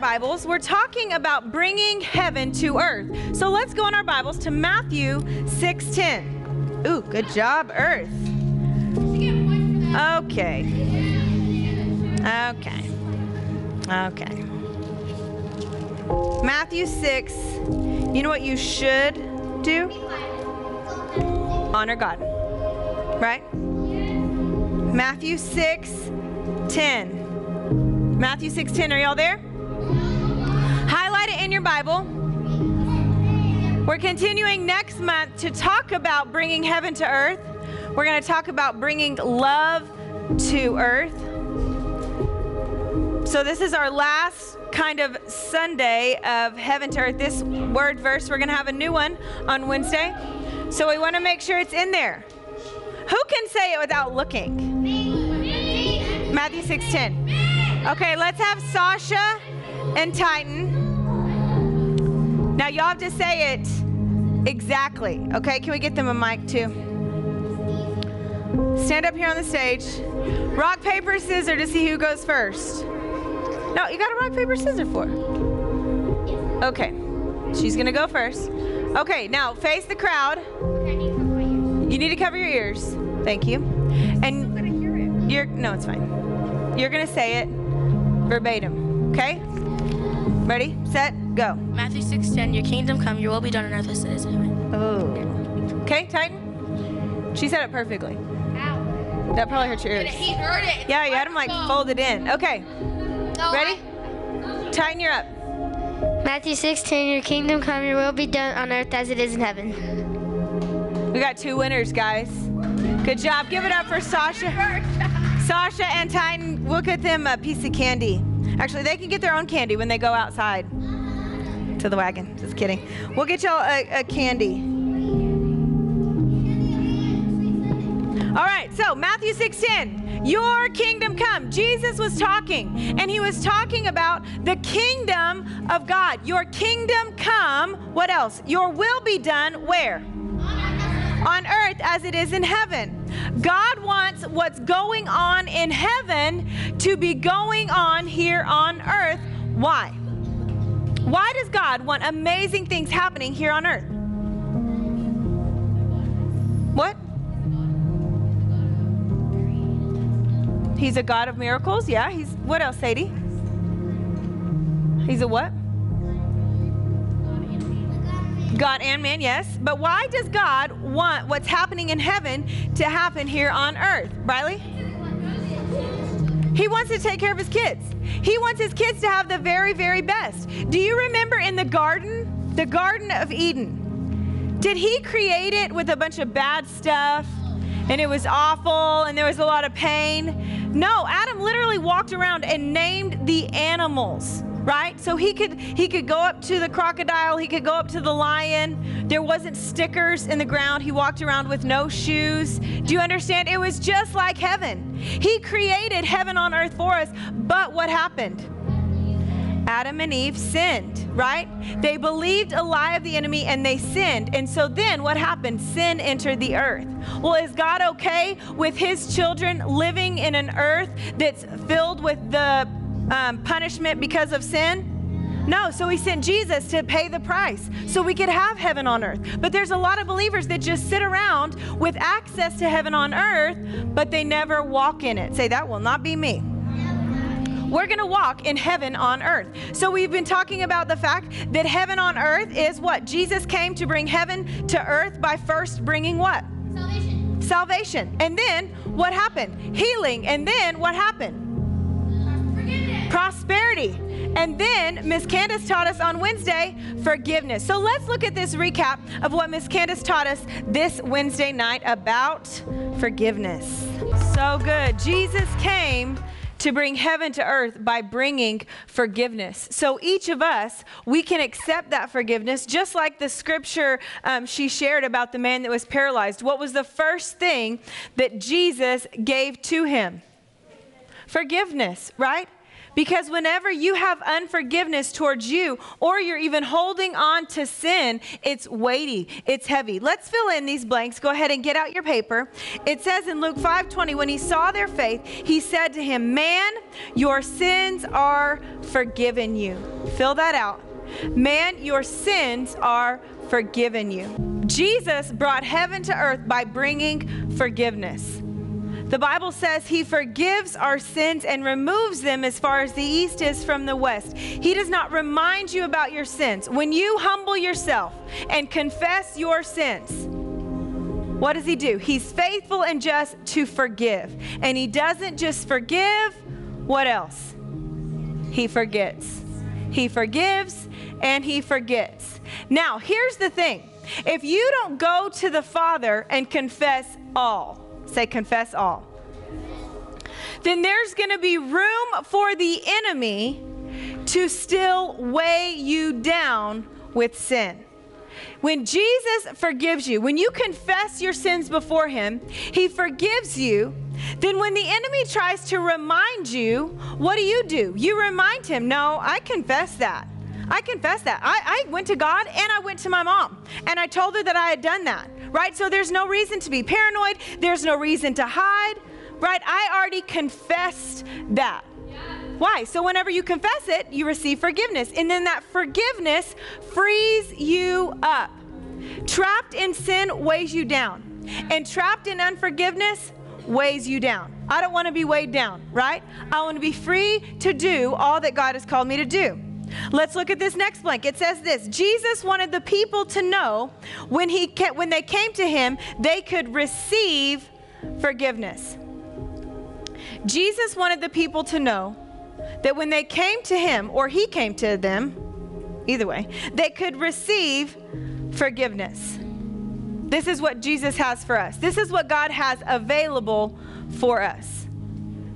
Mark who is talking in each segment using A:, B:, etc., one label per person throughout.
A: Bibles. We're talking about bringing heaven to earth. So let's go in our Bibles to Matthew 6:10. Ooh, good job, Earth. Okay. Okay. Okay. Matthew 6. You know what you should do? Honor God. Right? Matthew 6 10. Matthew 6 10. Are y'all there? Your Bible. We're continuing next month to talk about bringing heaven to earth. We're going to talk about bringing love to earth. So, this is our last kind of Sunday of heaven to earth. This word verse, we're going to have a new one on Wednesday. So, we want to make sure it's in there. Who can say it without looking? Matthew 6:10. Okay, let's have Sasha and Titan. Now y'all have to say it exactly. Okay, can we get them a mic too? Stand up here on the stage. Rock, paper, scissors to see who goes first. No, you got a rock, paper, scissors for. Okay, she's gonna go first. Okay, now face the crowd. You need to cover your ears. Thank you. And you're no, it's fine. You're gonna say it verbatim. Okay? Ready, set, go.
B: Matthew 6:10, Your kingdom come, your will be done on earth as it is in heaven.
A: Oh. Okay, Titan. She said it perfectly. Ow. That probably hurt your ears.
B: He heard it.
A: Yeah, you had him like oh. folded in. Okay,
B: No,
A: ready? Titan, you're up.
C: Matthew 16, your kingdom come, your will be done on earth as it is in heaven.
A: We got two winners, guys. Good job. Give it up for Sasha. Sasha and Titan, we'll get them a piece of candy. Actually, they can get their own candy when they go outside to the wagon. Just kidding. We'll get y'all a, a candy. All right, so Matthew 6:10, your kingdom come. Jesus was talking, and he was talking about the kingdom of God. Your kingdom come. What else? Your will be done where? on earth as it is in heaven. God wants what's going on in heaven to be going on here on earth. Why? Why does God want amazing things happening here on earth? What? He's a God of miracles. Yeah, he's what else, Sadie? He's a what? God and man, yes. But why does God want what's happening in heaven to happen here on earth? Riley? He wants to take care of his kids. He wants his kids to have the very, very best. Do you remember in the garden, the Garden of Eden? Did he create it with a bunch of bad stuff and it was awful and there was a lot of pain? No, Adam literally walked around and named the animals right so he could he could go up to the crocodile he could go up to the lion there wasn't stickers in the ground he walked around with no shoes do you understand it was just like heaven he created heaven on earth for us but what happened Adam and Eve sinned, right? They believed a lie of the enemy and they sinned. And so then what happened? Sin entered the earth. Well, is God okay with his children living in an earth that's filled with the um, punishment because of sin? No, so he sent Jesus to pay the price so we could have heaven on earth. But there's a lot of believers that just sit around with access to heaven on earth, but they never walk in it. Say, that will not be me. We're going to walk in heaven on earth. So we've been talking about the fact that heaven on earth is what? Jesus came to bring heaven to earth by first bringing what?
C: Salvation.
A: Salvation. And then what happened? Healing. And then what happened? Prosperity. And then Miss Candace taught us on Wednesday forgiveness. So let's look at this recap of what Miss Candace taught us this Wednesday night about forgiveness. So good. Jesus came to bring heaven to earth by bringing forgiveness. So each of us, we can accept that forgiveness, just like the scripture um, she shared about the man that was paralyzed. What was the first thing that Jesus gave to him? Forgiveness, right? Because whenever you have unforgiveness towards you, or you're even holding on to sin, it's weighty, it's heavy. Let's fill in these blanks. Go ahead and get out your paper. It says in Luke 5:20, when he saw their faith, he said to him, Man, your sins are forgiven you. Fill that out. Man, your sins are forgiven you. Jesus brought heaven to earth by bringing forgiveness. The Bible says he forgives our sins and removes them as far as the east is from the west. He does not remind you about your sins. When you humble yourself and confess your sins, what does he do? He's faithful and just to forgive. And he doesn't just forgive, what else? He forgets. He forgives and he forgets. Now, here's the thing if you don't go to the Father and confess all, say, confess all, then there's going to be room for the enemy to still weigh you down with sin. When Jesus forgives you, when you confess your sins before Him, He forgives you. Then, when the enemy tries to remind you, what do you do? You remind him, No, I confess that. I confess that. I, I went to God and I went to my mom and I told her that I had done that, right? So there's no reason to be paranoid. There's no reason to hide, right? I already confessed that. Why? So whenever you confess it, you receive forgiveness. And then that forgiveness frees you up. Trapped in sin weighs you down. And trapped in unforgiveness weighs you down. I don't want to be weighed down, right? I want to be free to do all that God has called me to do. Let's look at this next blank. It says this Jesus wanted the people to know when, he when they came to him, they could receive forgiveness. Jesus wanted the people to know that when they came to him, or he came to them, either way, they could receive forgiveness. This is what Jesus has for us. This is what God has available for us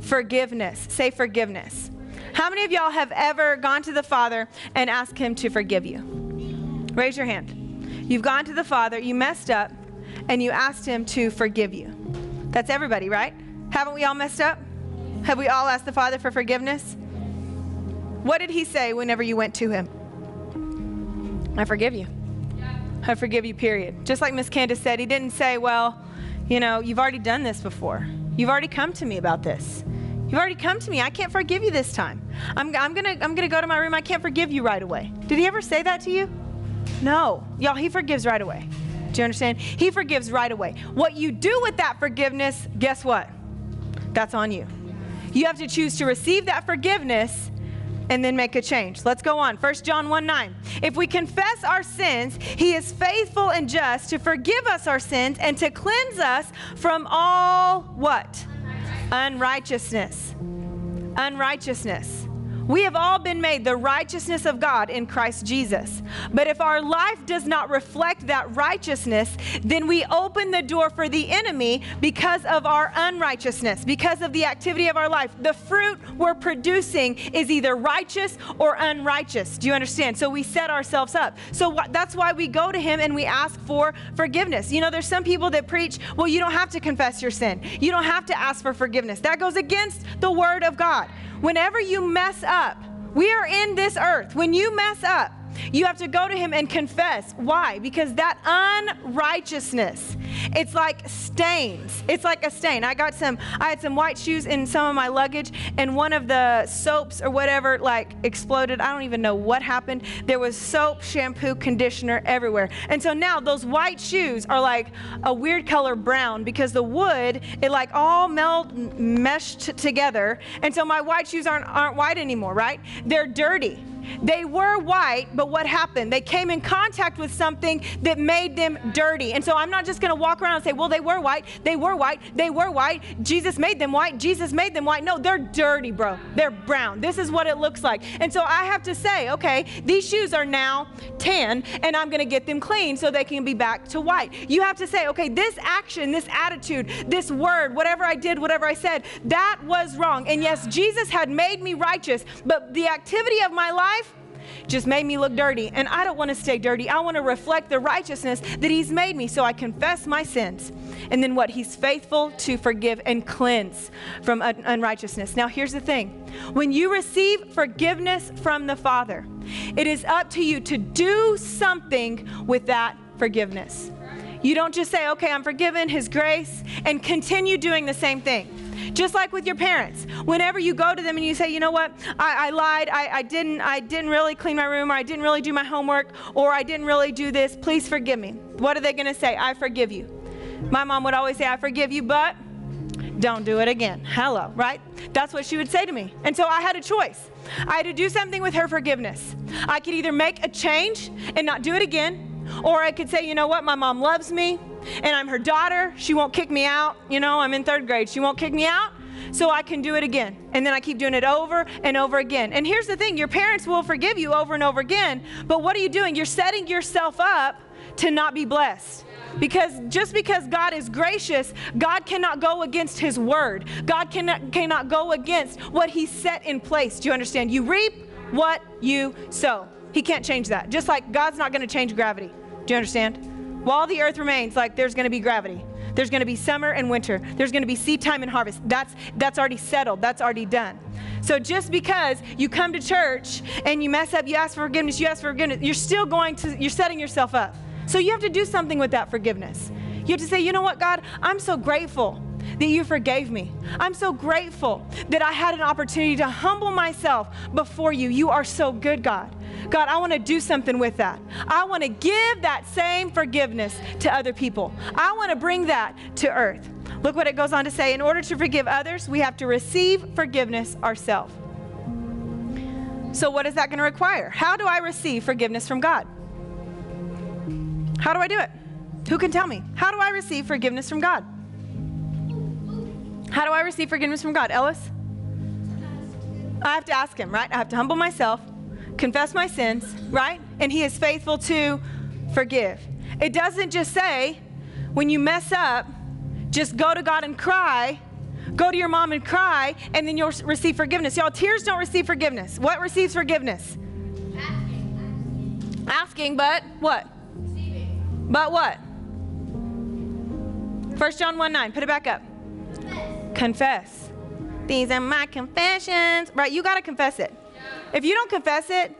A: forgiveness. Say forgiveness. How many of y'all have ever gone to the Father and asked Him to forgive you? Raise your hand. You've gone to the Father, you messed up, and you asked Him to forgive you. That's everybody, right? Haven't we all messed up? Have we all asked the Father for forgiveness? What did He say whenever you went to Him? I forgive you. I forgive you, period. Just like Miss Candace said, He didn't say, well, you know, you've already done this before. You've already come to me about this. You've already come to me. I can't forgive you this time. I'm, I'm going to I'm gonna go to my room. I can't forgive you right away. Did he ever say that to you? No. Y'all, he forgives right away. Do you understand? He forgives right away. What you do with that forgiveness, guess what? That's on you. You have to choose to receive that forgiveness and then make a change. Let's go on. 1 John 1 9. If we confess our sins, he is faithful and just to forgive us our sins and to cleanse us from all what? Unrighteousness. Unrighteousness. We have all been made the righteousness of God in Christ Jesus. But if our life does not reflect that righteousness, then we open the door for the enemy because of our unrighteousness, because of the activity of our life. The fruit we're producing is either righteous or unrighteous. Do you understand? So we set ourselves up. So that's why we go to him and we ask for forgiveness. You know, there's some people that preach, well, you don't have to confess your sin, you don't have to ask for forgiveness. That goes against the word of God. Whenever you mess up, we are in this earth. When you mess up, you have to go to him and confess. Why? Because that unrighteousness, it's like stains. It's like a stain. I got some, I had some white shoes in some of my luggage, and one of the soaps or whatever like exploded. I don't even know what happened. There was soap, shampoo, conditioner everywhere. And so now those white shoes are like a weird color brown because the wood, it like all melt meshed together. And so my white shoes aren't aren't white anymore, right? They're dirty. They were white, but what happened? They came in contact with something that made them dirty. And so I'm not just going to walk around and say, well, they were white, they were white, they were white. Jesus made them white, Jesus made them white. No, they're dirty, bro. They're brown. This is what it looks like. And so I have to say, okay, these shoes are now tan, and I'm going to get them clean so they can be back to white. You have to say, okay, this action, this attitude, this word, whatever I did, whatever I said, that was wrong. And yes, Jesus had made me righteous, but the activity of my life, just made me look dirty. And I don't want to stay dirty. I want to reflect the righteousness that He's made me. So I confess my sins. And then what? He's faithful to forgive and cleanse from un- unrighteousness. Now, here's the thing when you receive forgiveness from the Father, it is up to you to do something with that forgiveness. You don't just say, okay, I'm forgiven, His grace, and continue doing the same thing. Just like with your parents, whenever you go to them and you say, you know what, I, I lied, I, I, didn't, I didn't really clean my room, or I didn't really do my homework, or I didn't really do this, please forgive me. What are they going to say? I forgive you. My mom would always say, I forgive you, but don't do it again. Hello, right? That's what she would say to me. And so I had a choice. I had to do something with her forgiveness. I could either make a change and not do it again, or I could say, you know what, my mom loves me and I'm her daughter. She won't kick me out. You know, I'm in third grade. She won't kick me out. So I can do it again. And then I keep doing it over and over again. And here's the thing your parents will forgive you over and over again. But what are you doing? You're setting yourself up to not be blessed. Because just because God is gracious, God cannot go against His word. God cannot, cannot go against what He set in place. Do you understand? You reap what you sow. He can't change that. Just like God's not going to change gravity. Do you understand? While the earth remains, like there's going to be gravity. There's going to be summer and winter. There's going to be seed time and harvest. That's that's already settled. That's already done. So just because you come to church and you mess up, you ask for forgiveness, you ask for forgiveness, you're still going to you're setting yourself up. So you have to do something with that forgiveness. You have to say, "You know what, God? I'm so grateful that you forgave me. I'm so grateful that I had an opportunity to humble myself before you. You are so good, God. God, I want to do something with that. I want to give that same forgiveness to other people. I want to bring that to earth. Look what it goes on to say. In order to forgive others, we have to receive forgiveness ourselves. So, what is that going to require? How do I receive forgiveness from God? How do I do it? Who can tell me? How do I receive forgiveness from God? How do I receive forgiveness from God? Ellis? I have to ask Him, right? I have to humble myself, confess my sins, right? And He is faithful to forgive. It doesn't just say, when you mess up, just go to God and cry, go to your mom and cry, and then you'll receive forgiveness. Y'all, tears don't receive forgiveness. What receives forgiveness? Asking, Asking but what? Receiving. But what? 1 John 1 9. Put it back up. Confess. These are my confessions. Right, you got to confess it. Yeah. If you don't confess it,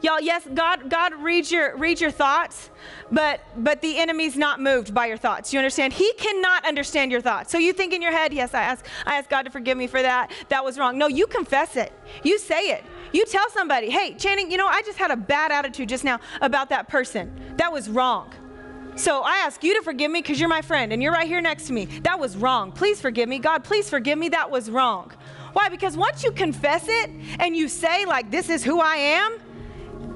A: y'all, yes, God God reads your reads your thoughts, but but the enemy's not moved by your thoughts. You understand? He cannot understand your thoughts. So you think in your head, yes, I ask I ask God to forgive me for that. That was wrong. No, you confess it. You say it. You tell somebody, "Hey, Channing, you know, I just had a bad attitude just now about that person. That was wrong." So I ask you to forgive me because you're my friend and you're right here next to me. That was wrong. Please forgive me. God, please forgive me. That was wrong. Why? Because once you confess it and you say, like, this is who I am,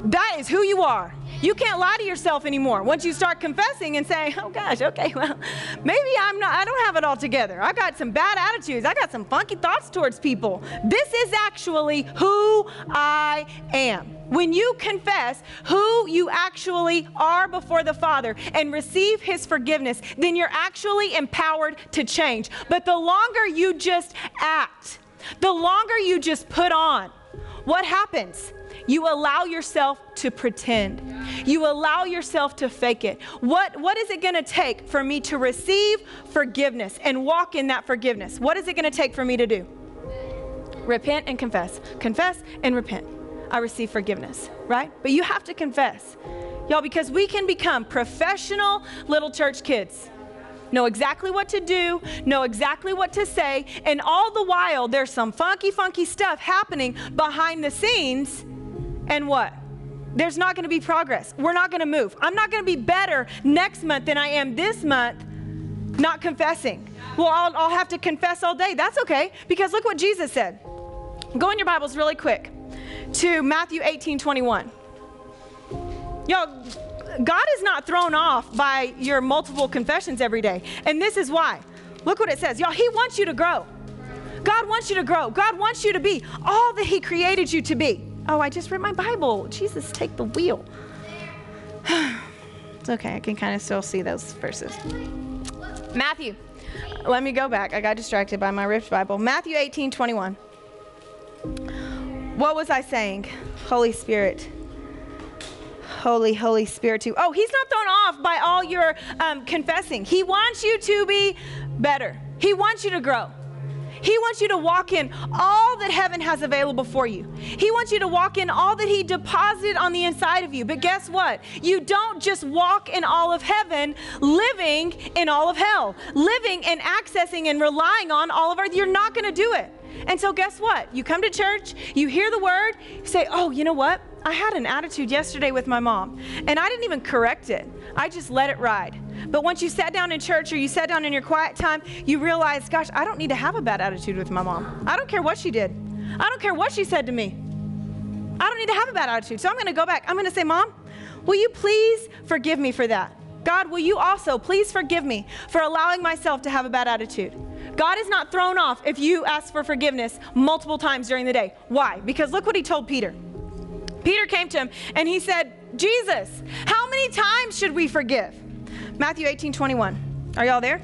A: that is who you are. You can't lie to yourself anymore. Once you start confessing and saying, oh gosh, okay, well, maybe I'm not, I don't have it all together. I got some bad attitudes. I got some funky thoughts towards people. This is actually who I am. When you confess who you actually are before the Father and receive His forgiveness, then you're actually empowered to change. But the longer you just act, the longer you just put on, what happens? You allow yourself to pretend. You allow yourself to fake it. What, what is it going to take for me to receive forgiveness and walk in that forgiveness? What is it going to take for me to do? Repent and confess. Confess and repent. I receive forgiveness, right? But you have to confess. Y'all, because we can become professional little church kids know exactly what to do, know exactly what to say, and all the while there's some funky, funky stuff happening behind the scenes and what? There's not going to be progress. We're not going to move. I'm not going to be better next month than I am this month not confessing. Well, I'll, I'll have to confess all day. That's okay because look what Jesus said. Go in your Bibles really quick to Matthew 18 21. Y'all, God is not thrown off by your multiple confessions every day. And this is why. Look what it says. Y'all, He wants you to grow. God wants you to grow. God wants you to be all that He created you to be. Oh, I just read my Bible. Jesus, take the wheel. it's okay. I can kind of still see those verses. Matthew. Let me go back. I got distracted by my ripped Bible. Matthew 18 21. What was I saying? Holy Spirit. Holy, Holy Spirit, too. Oh, he's not thrown off by all your um, confessing. He wants you to be better, he wants you to grow. He wants you to walk in all that heaven has available for you. He wants you to walk in all that He deposited on the inside of you. But guess what? You don't just walk in all of heaven living in all of hell, living and accessing and relying on all of earth. You're not going to do it. And so, guess what? You come to church, you hear the word, you say, Oh, you know what? I had an attitude yesterday with my mom, and I didn't even correct it. I just let it ride. But once you sat down in church or you sat down in your quiet time, you realize, gosh, I don't need to have a bad attitude with my mom. I don't care what she did. I don't care what she said to me. I don't need to have a bad attitude. So I'm going to go back. I'm going to say, Mom, will you please forgive me for that? God, will you also please forgive me for allowing myself to have a bad attitude? God is not thrown off if you ask for forgiveness multiple times during the day. Why? Because look what he told Peter. Peter came to him and he said, Jesus, how many times should we forgive? Matthew 18 21. Are y'all there?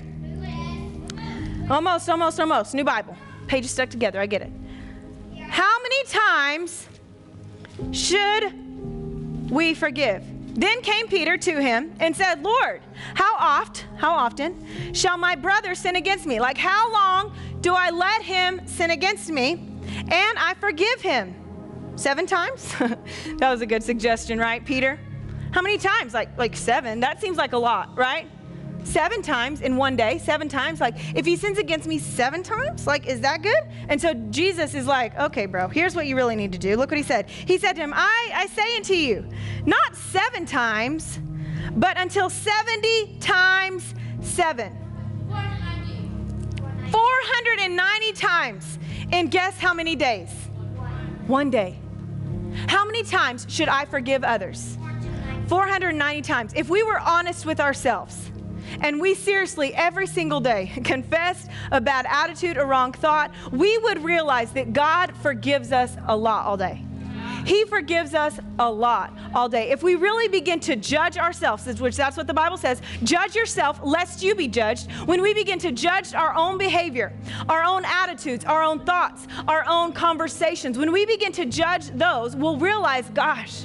A: Almost, almost, almost. New Bible. Pages stuck together. I get it. How many times should we forgive? Then came Peter to him and said, Lord, how oft, how often shall my brother sin against me? Like how long do I let him sin against me and I forgive him? Seven times? that was a good suggestion, right, Peter? How many times? Like like seven. That seems like a lot, right? Seven times in one day, seven times. Like, if he sins against me seven times, like, is that good? And so Jesus is like, okay, bro, here's what you really need to do. Look what he said. He said to him, I, I say unto you, not seven times, but until 70 times seven. 490 times. And guess how many days? One day. How many times should I forgive others? 490 times. If we were honest with ourselves and we seriously every single day confessed a bad attitude, a wrong thought, we would realize that God forgives us a lot all day. He forgives us a lot all day. If we really begin to judge ourselves, which that's what the Bible says, judge yourself lest you be judged. When we begin to judge our own behavior, our own attitudes, our own thoughts, our own conversations, when we begin to judge those, we'll realize, gosh,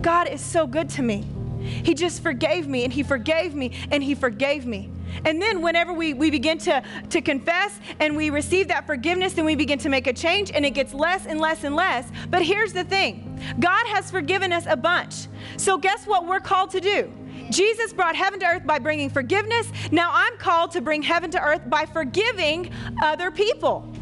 A: God is so good to me. He just forgave me and He forgave me and He forgave me. And then whenever we, we begin to, to confess and we receive that forgiveness, then we begin to make a change and it gets less and less and less. But here's the thing God has forgiven us a bunch. So guess what we're called to do? Jesus brought heaven to earth by bringing forgiveness. Now I'm called to bring heaven to earth by forgiving other people.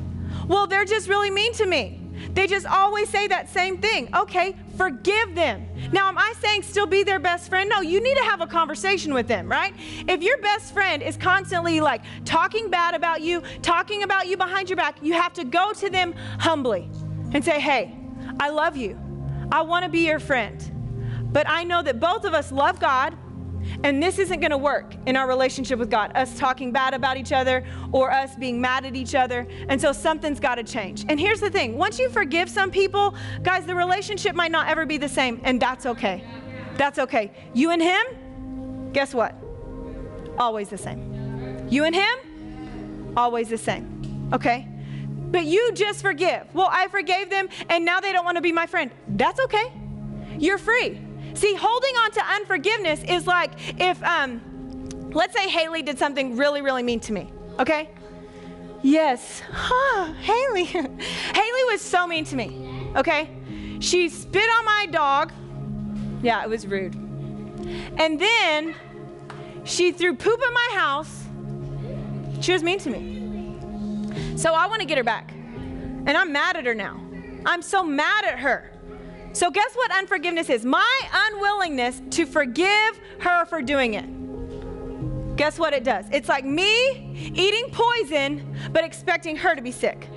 A: Well, they're just really mean to me. They just always say that same thing. Okay, forgive them. Now, am I saying still be their best friend? No, you need to have a conversation with them, right? If your best friend is constantly like talking bad about you, talking about you behind your back, you have to go to them humbly and say, hey, I love you. I want to be your friend. But I know that both of us love God and this isn't going to work in our relationship with God, us talking bad about each other or us being mad at each other. And so something's got to change. And here's the thing once you forgive some people, guys, the relationship might not ever be the same, and that's okay. That's okay. You and him, guess what? Always the same. You and him, always the same. Okay? But you just forgive. Well, I forgave them, and now they don't want to be my friend. That's okay. You're free. See, holding on to unforgiveness is like if, um, let's say Haley did something really, really mean to me, okay? Yes. Huh, Haley. Haley was so mean to me, okay? She spit on my dog. Yeah, it was rude. And then she threw poop in my house. She was mean to me. So I want to get her back. And I'm mad at her now. I'm so mad at her. So, guess what unforgiveness is? My unwillingness to forgive her for doing it. Guess what it does? It's like me eating poison, but expecting her to be sick.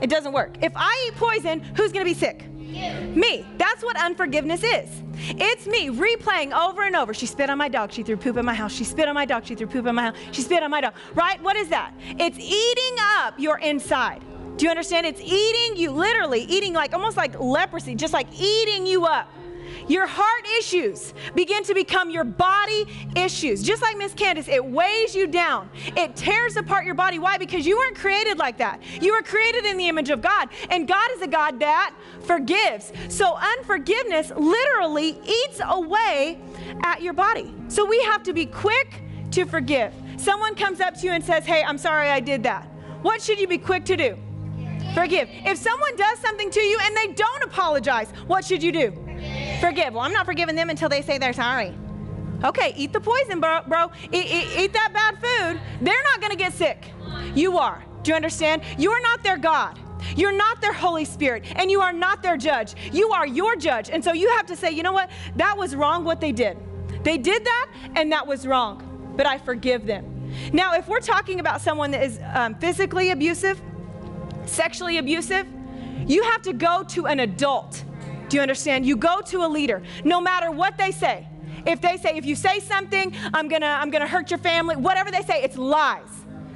A: It doesn't work. If I eat poison, who's gonna be sick? You. Me. That's what unforgiveness is. It's me replaying over and over. She spit on my dog. She threw poop in my house. She spit on my dog. She threw poop in my house. She spit on my dog. Right? What is that? It's eating up your inside. Do you understand? It's eating you, literally eating like almost like leprosy, just like eating you up. your heart issues begin to become your body issues. Just like Miss Candace, it weighs you down. It tears apart your body. Why? Because you weren't created like that. You were created in the image of God, and God is a God that forgives. So unforgiveness literally eats away at your body. So we have to be quick to forgive. Someone comes up to you and says, Hey, I'm sorry I did that. What should you be quick to do? Forgive. If someone does something to you and they don't apologize, what should you do? Forgive. Well, I'm not forgiving them until they say they're sorry. Okay, eat the poison, bro. bro. Eat, eat, eat that bad food. They're not going to get sick. You are. Do you understand? You are not their God. You're not their Holy Spirit, and you are not their judge. You are your judge. And so you have to say, you know what? That was wrong what they did. They did that, and that was wrong, but I forgive them. Now, if we're talking about someone that is um, physically abusive, sexually abusive, you have to go to an adult. Do you understand? You go to a leader, no matter what they say. If they say, if you say something, I'm gonna, I'm gonna hurt your family, whatever they say, it's lies.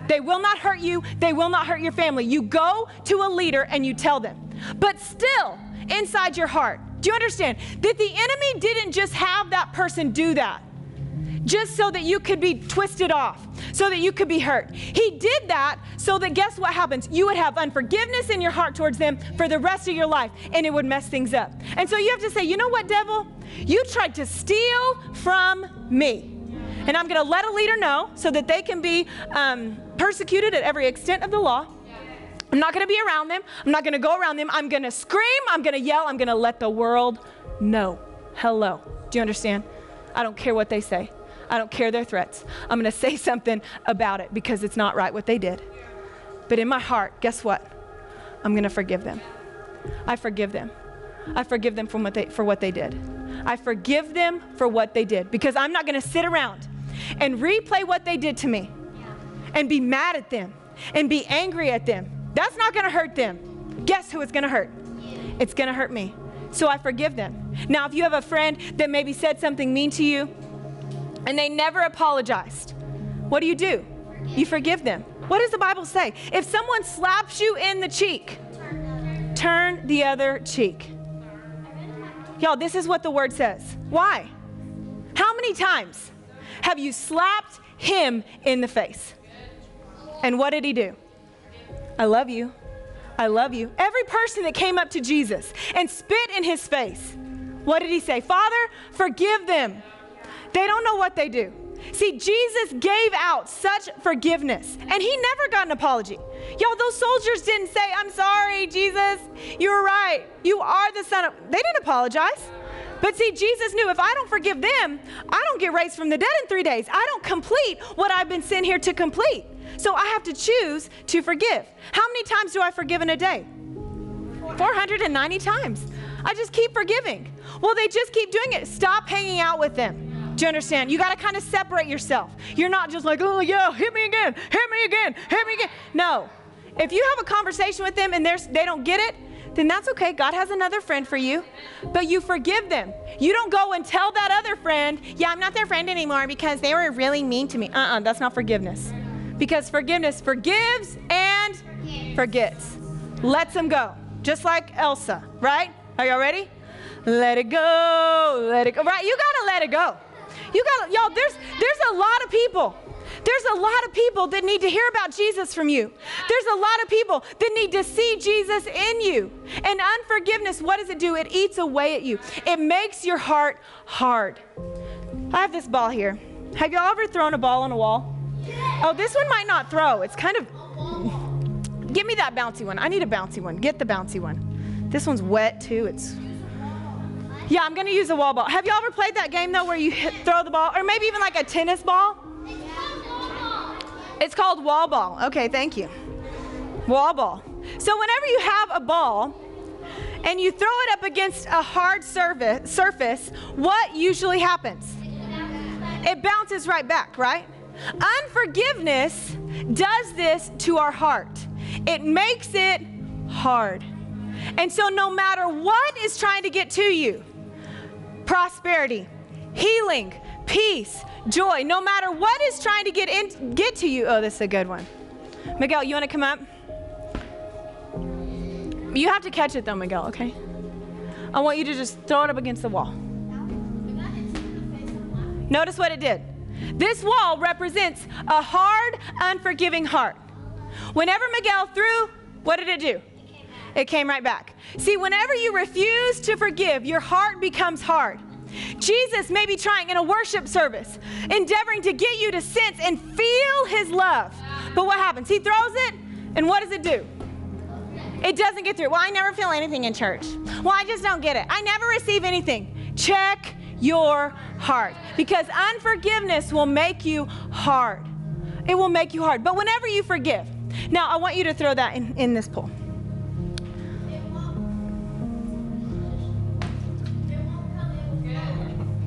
A: They will not hurt you, they will not hurt your family. You go to a leader and you tell them. But still, inside your heart, do you understand that the enemy didn't just have that person do that? Just so that you could be twisted off, so that you could be hurt. He did that so that guess what happens? You would have unforgiveness in your heart towards them for the rest of your life, and it would mess things up. And so you have to say, you know what, devil? You tried to steal from me. And I'm going to let a leader know so that they can be um, persecuted at every extent of the law. I'm not going to be around them. I'm not going to go around them. I'm going to scream. I'm going to yell. I'm going to let the world know. Hello. Do you understand? I don't care what they say. I don't care their threats. I'm going to say something about it because it's not right what they did. But in my heart, guess what? I'm going to forgive them. I forgive them. I forgive them from what they, for what they did. I forgive them for what they did because I'm not going to sit around and replay what they did to me and be mad at them and be angry at them. That's not going to hurt them. Guess who it's going to hurt? It's going to hurt me. So I forgive them. Now, if you have a friend that maybe said something mean to you, and they never apologized. What do you do? You forgive them. What does the Bible say? If someone slaps you in the cheek, turn the other cheek. Y'all, this is what the word says. Why? How many times have you slapped him in the face? And what did he do? I love you. I love you. Every person that came up to Jesus and spit in his face, what did he say? Father, forgive them they don't know what they do. See, Jesus gave out such forgiveness, and he never got an apology. Y'all, those soldiers didn't say, I'm sorry, Jesus, you were right. You are the Son of. They didn't apologize. But see, Jesus knew if I don't forgive them, I don't get raised from the dead in three days. I don't complete what I've been sent here to complete. So I have to choose to forgive. How many times do I forgive in a day? 490 times. I just keep forgiving. Well, they just keep doing it. Stop hanging out with them. Do you understand? You got to kind of separate yourself. You're not just like, oh, yeah, hit me again, hit me again, hit me again. No. If you have a conversation with them and they don't get it, then that's okay. God has another friend for you. But you forgive them. You don't go and tell that other friend, yeah, I'm not their friend anymore because they were really mean to me. Uh uh-uh, uh, that's not forgiveness. Because forgiveness forgives and forgets, lets them go. Just like Elsa, right? Are y'all ready? Let it go, let it go. Right? You got to let it go. You got y'all, there's there's a lot of people. There's a lot of people that need to hear about Jesus from you. There's a lot of people that need to see Jesus in you. And unforgiveness, what does it do? It eats away at you. It makes your heart hard. I have this ball here. Have y'all ever thrown a ball on a wall? Oh, this one might not throw. It's kind of Give me that bouncy one. I need a bouncy one. Get the bouncy one. This one's wet too. It's yeah, I'm gonna use a wall ball. Have y'all ever played that game though where you hit, throw the ball, or maybe even like a tennis ball? It's called wall ball. Okay, thank you. Wall ball. So whenever you have a ball and you throw it up against a hard surface, surface, what usually happens? It bounces right back, right? Unforgiveness does this to our heart. It makes it hard. And so, no matter what is trying to get to you, prosperity, healing, peace, joy, no matter what is trying to get in get to you. Oh, this is a good one. Miguel, you want to come up? You have to catch it though, Miguel, okay? I want you to just throw it up against the wall. Notice what it did. This wall represents a hard, unforgiving heart. Whenever Miguel threw, what did it do? It came right back. See, whenever you refuse to forgive, your heart becomes hard. Jesus may be trying in a worship service, endeavoring to get you to sense and feel his love. But what happens? He throws it, and what does it do? It doesn't get through. Well, I never feel anything in church. Well, I just don't get it. I never receive anything. Check your heart because unforgiveness will make you hard. It will make you hard. But whenever you forgive, now I want you to throw that in, in this pool.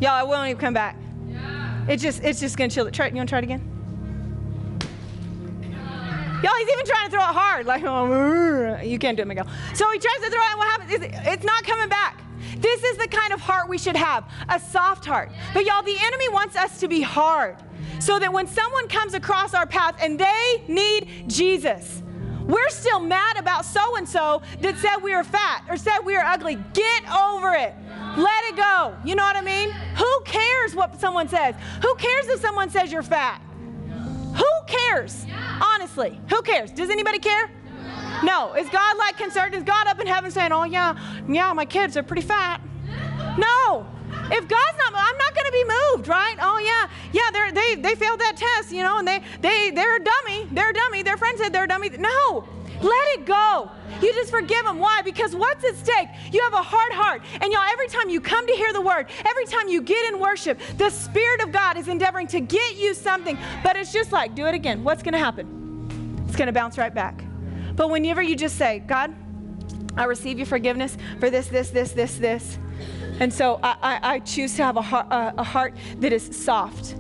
A: Y'all, I won't even come back. It's just, it's just gonna chill. Try, you wanna try it again? Y'all, he's even trying to throw it hard. Like, oh, you can't do it, Miguel. So he tries to throw it, and what happens it's not coming back. This is the kind of heart we should have a soft heart. But y'all, the enemy wants us to be hard so that when someone comes across our path and they need Jesus, we're still mad about so and so that said we were fat or said we were ugly. Get over it. Let it go. You know what I mean? Who cares what someone says? Who cares if someone says you're fat? Who cares? Honestly, who cares? Does anybody care? No. Is God like concerned? Is God up in heaven saying, "Oh yeah, yeah, my kids are pretty fat"? No. If God's not, I'm not going to be moved, right? Oh yeah, yeah, they they they failed that test, you know, and they they they're a dummy. They're a dummy. Their friend said they're a dummy. No. Let it go. You just forgive them. Why? Because what's at stake? You have a hard heart. And y'all, every time you come to hear the word, every time you get in worship, the Spirit of God is endeavoring to get you something. But it's just like, do it again. What's going to happen? It's going to bounce right back. But whenever you just say, God, I receive your forgiveness for this, this, this, this, this. And so I, I, I choose to have a heart, a, a heart that is soft,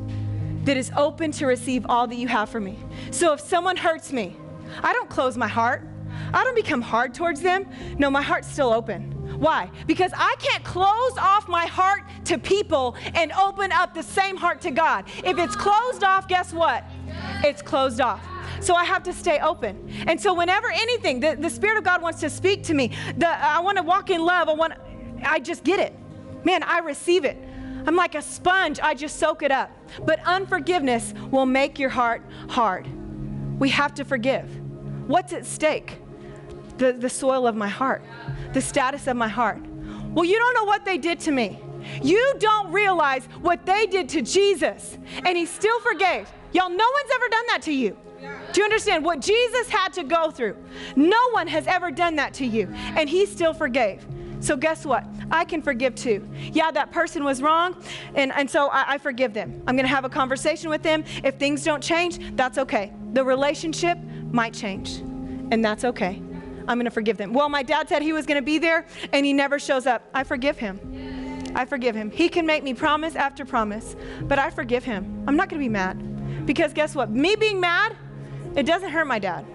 A: that is open to receive all that you have for me. So if someone hurts me, I don't close my heart. I don't become hard towards them. No, my heart's still open. Why? Because I can't close off my heart to people and open up the same heart to God. If it's closed off, guess what? It's closed off. So I have to stay open. And so whenever anything, the, the Spirit of God wants to speak to me, the, I want to walk in love, I want I just get it. Man, I receive it. I'm like a sponge, I just soak it up. But unforgiveness will make your heart hard. We have to forgive. What's at stake? The, the soil of my heart, the status of my heart. Well, you don't know what they did to me. You don't realize what they did to Jesus, and He still forgave. Y'all, no one's ever done that to you. Do you understand what Jesus had to go through? No one has ever done that to you, and He still forgave. So, guess what? I can forgive too. Yeah, that person was wrong, and, and so I, I forgive them. I'm gonna have a conversation with them. If things don't change, that's okay. The relationship might change, and that's okay. I'm gonna forgive them. Well, my dad said he was gonna be there, and he never shows up. I forgive him. I forgive him. He can make me promise after promise, but I forgive him. I'm not gonna be mad. Because guess what? Me being mad, it doesn't hurt my dad.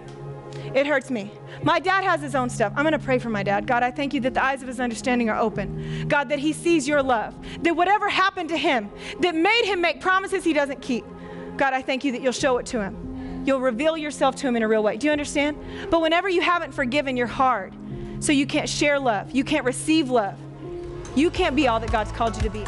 A: It hurts me. My dad has his own stuff. I'm going to pray for my dad. God, I thank you that the eyes of his understanding are open. God, that he sees your love. That whatever happened to him that made him make promises he doesn't keep, God, I thank you that you'll show it to him. You'll reveal yourself to him in a real way. Do you understand? But whenever you haven't forgiven, you're hard. So you can't share love. You can't receive love. You can't be all that God's called you to be.